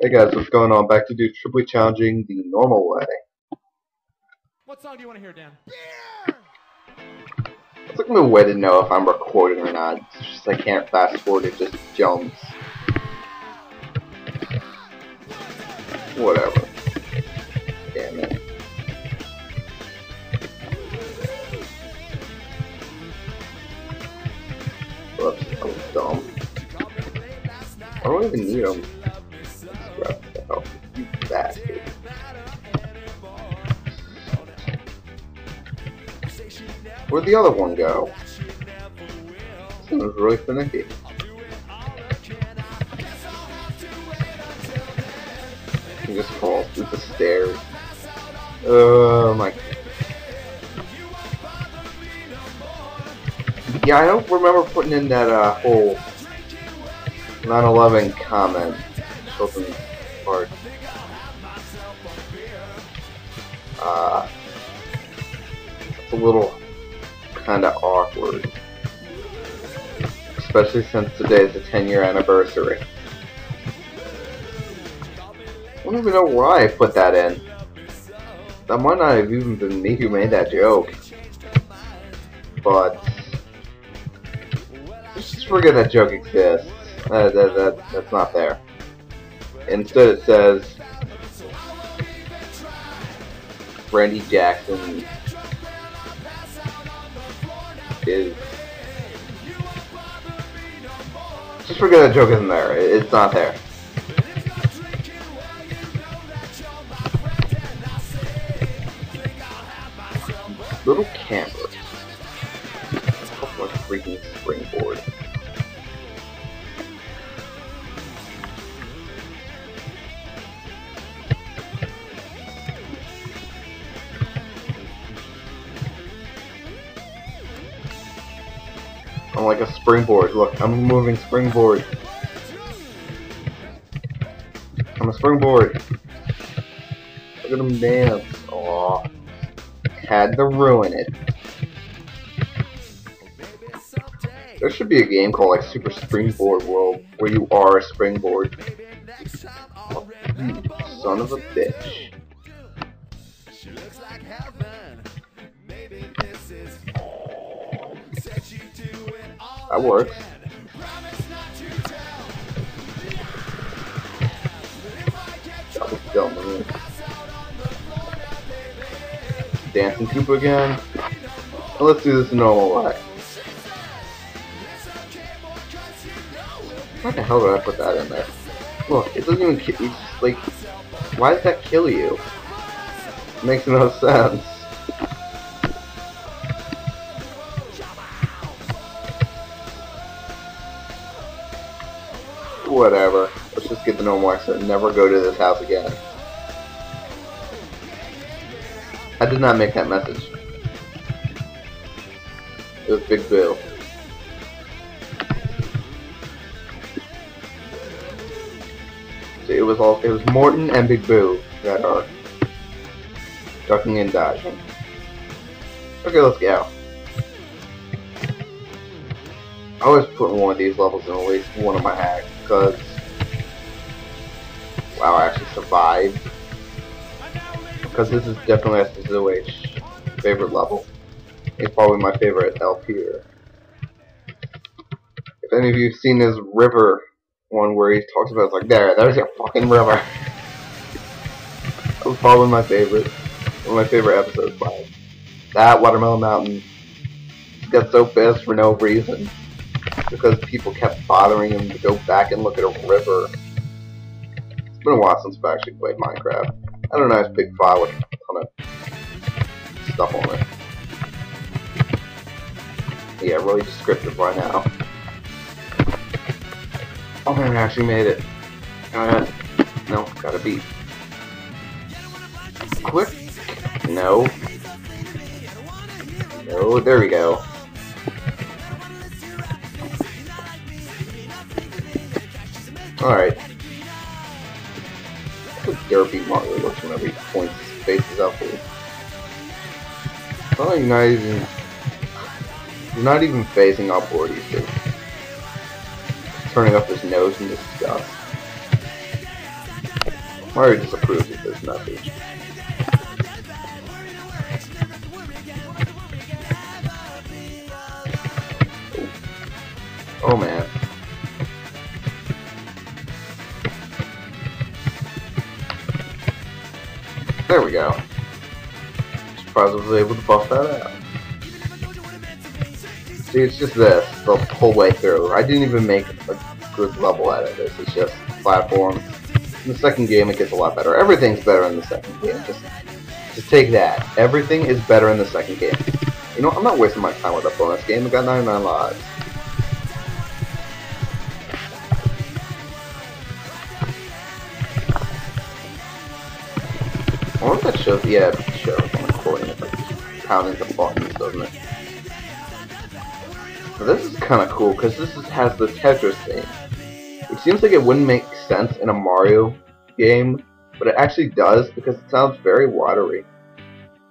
Hey guys, what's going on? Back to do triply challenging the normal way. What song do you want to hear, Dan? It took me a way to know if I'm recording or not. It's just I can't fast forward, it just jumps. Whatever. Damn it. Whoops, I was dumb. I don't even need them. The other one go? This was really finicky. He just falls through the stairs. Oh my. Yeah, I don't remember putting in that uh, whole 9/11 comment. Children's part. Uh, it's a little kind of awkward. Especially since today is the 10 year anniversary. I don't even know why I put that in. That might not have even been me who made that joke. But. Just forget that joke exists. That, that, that's not there. Instead it says. Randy Jackson is. Just forget that joke isn't there. It's not there. Little camper. A freaking springboard. I'm like a springboard. Look, I'm moving springboard. I'm a springboard. Look at him dance. Aw. Had to ruin it. There should be a game called like Super Springboard World where you are a springboard. Son of a bitch. That works. That. Dancing Koopa again. Let's do this normal way. Why the hell did I put that in there? Look, it doesn't even kill you. Like, why does that kill you? Makes no sense. Whatever. Let's just get the normal exit and never go to this house again. I did not make that message. It was Big. So it was all it was Morton and Big Boo that are ducking and dodging. Okay, let's go. I always put one of these levels in at least one of my hacks because wow, I actually survived. Because this is definitely SZOH favorite level. It's probably my favorite LP. If any of you have seen his river one where he talks about it's like there, there's your fucking river. that was probably my favorite. One of my favorite episodes by. That Watermelon Mountain got so pissed for no reason. Because people kept bothering him to go back and look at a river. It's been a while since I've actually played Minecraft. I had a nice big file with a ton of stuff on it. Yeah, really descriptive right now. Oh man, I actually made it. Uh, no, gotta beat. Quick. No. No, there we go. Alright. Derpy Mario looks whenever he points his faces upward. Oh, you're not even... You're not even facing upward, he's just turning up his nose in disgust. Mario disapproves of this message. Was able to buff that out. See, it's just this, the whole way through. I didn't even make a good level out of this. It's just platform. In the second game, it gets a lot better. Everything's better in the second game. Just, just take that. Everything is better in the second game. You know, I'm not wasting my time with a bonus game. I got 99 lives. I wonder if that shows, yeah, like counting the doesn't it? This is kind of cool because this is, has the Tetris theme. It seems like it wouldn't make sense in a Mario game, but it actually does because it sounds very watery.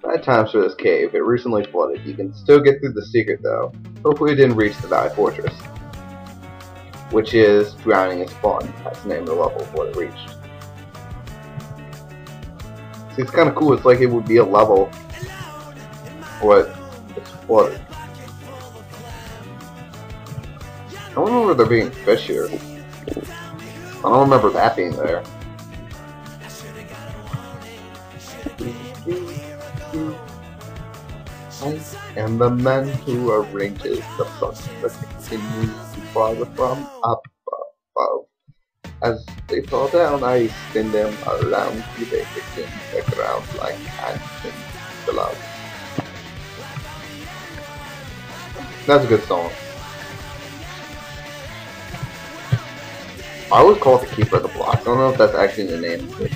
Bad times for this cave. It recently flooded. You can still get through the secret though. Hopefully it didn't reach the Valley Fortress. Which is Drowning is Fun. That's the name of the level of it reached. See, it's kind of cool. It's like it would be a level, but What? I don't remember there being fish here. I don't remember that being there. Am the man who arranges the flux that continues to fall from up above. As they fall down, I spin them around till they begin the ground like hands in gloves. That's a good song. I always call it the Keeper of the Block. I don't know if that's actually the name, but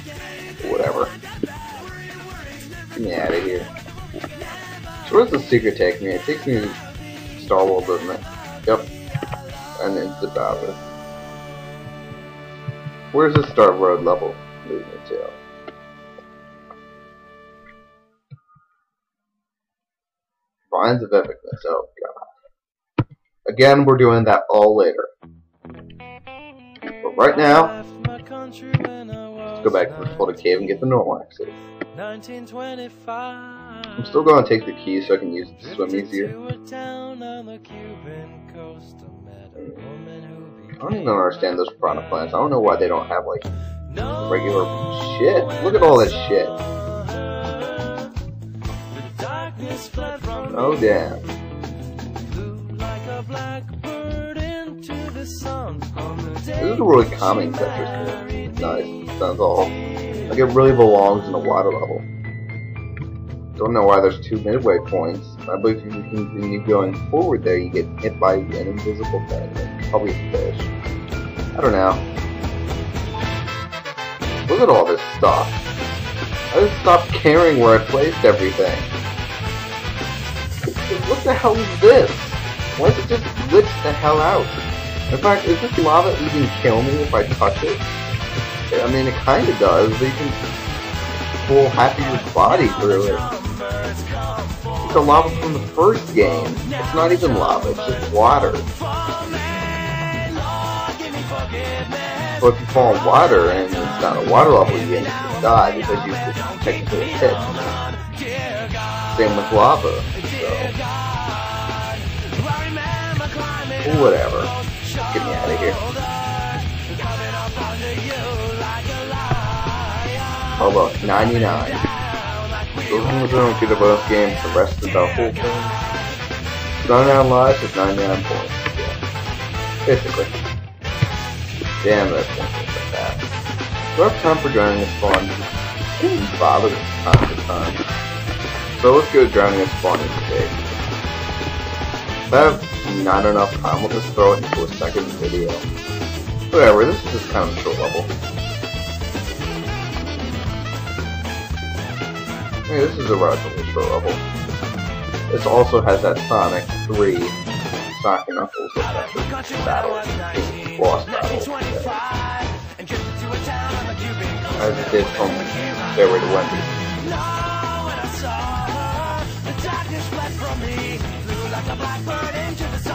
whatever. Get me out of here. So where's the secret take me? It takes me to Star World, doesn't it? Yep. And about it. Where's the Star Road level moving to? Vines of Epicness, oh god. Again, we're doing that all later. But right now, let's go back to the Florida Cave and get the normal exit. I'm still going to take the key so I can use it to swim easier. I don't even understand those piranha plants. I don't know why they don't have like regular shit. Look at all this shit. Oh damn. A really calming game. It's nice. Sounds all like it really belongs in a water level. Don't know why there's two midway points. I believe if you continue going forward there, you get hit by an invisible thing. Probably a fish. I don't know. Look at all this stuff. I just stopped caring where I placed everything. What the hell is this? Why does it just glitch the hell out? In fact, is this lava even kill me if I touch it? I mean, it kind of does, you can pull half of your body through it. It's the lava from the first game. It's not even lava, it's just water. So if you fall in water and it's not a water level, you instantly die because you just the hit. Same with lava. So. Whatever. Of here. How about 99? Those ones don't get a bonus game, the rest of the whole thing. 99 lives is 99 points. Yeah. Basically. Damn, that's one thing like that. Have time for drowning is fun? Didn't bother time to time. So let's go drowning is spawn today. Have not enough time, we'll just throw it into a second video. Oh, Whatever, this is just kind of a short level. Hey, this is a relatively short level. This also has that Sonic 3 Sonic and Knuckles battle. Boss battle. As it did from Stairway to Wendy.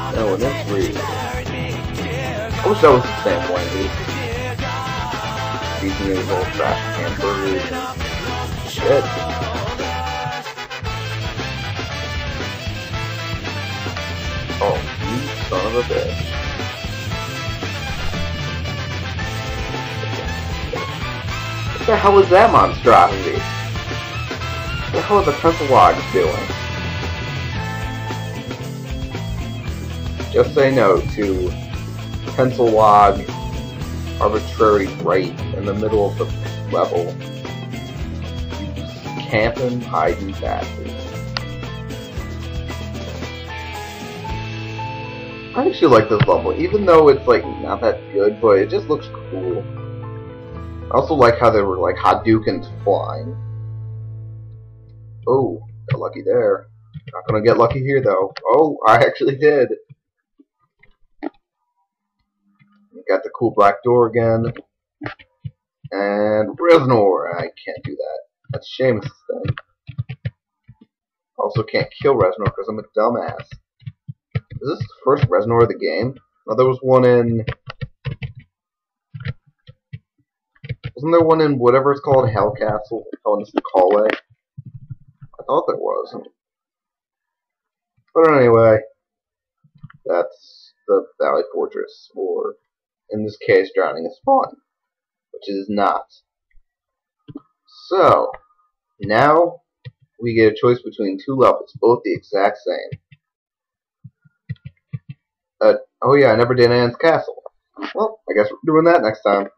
Oh, no, and that's 3. I wish that was the same Wendy. speaking of old trash hamburgers. Shit. Oh, you son of a bitch. What the hell is that monstrosity? What the hell are the pencil logs doing? Just say no to pencil log arbitrary right in the middle of the level. Camping, hiding bastards. I actually like this level, even though it's like not that good, but it just looks cool. I also like how they were like Hadoukens flying. Oh, got lucky there. Not gonna get lucky here though. Oh, I actually did. Got the cool black door again. And Reznor. I can't do that. That's Seamus' thing. Also can't kill Reznor because I'm a dumbass. Is this the first Reznor of the game? Oh, there was one in... Wasn't there one in whatever it's called, Hell Castle? Hell oh, in the Hallway? I thought there was. But anyway, that's the Valley Fortress, or in this case, drowning is fun, which it is not. So, now we get a choice between two levels, both the exact same. Uh, oh yeah, I never did Anne's Castle. Well, I guess we're doing that next time.